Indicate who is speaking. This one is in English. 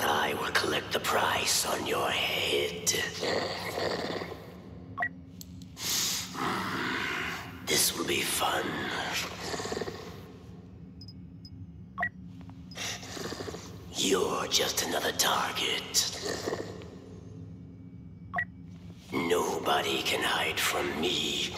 Speaker 1: I will collect the price on your head. This will be fun. You're just another target. Nobody can hide from me.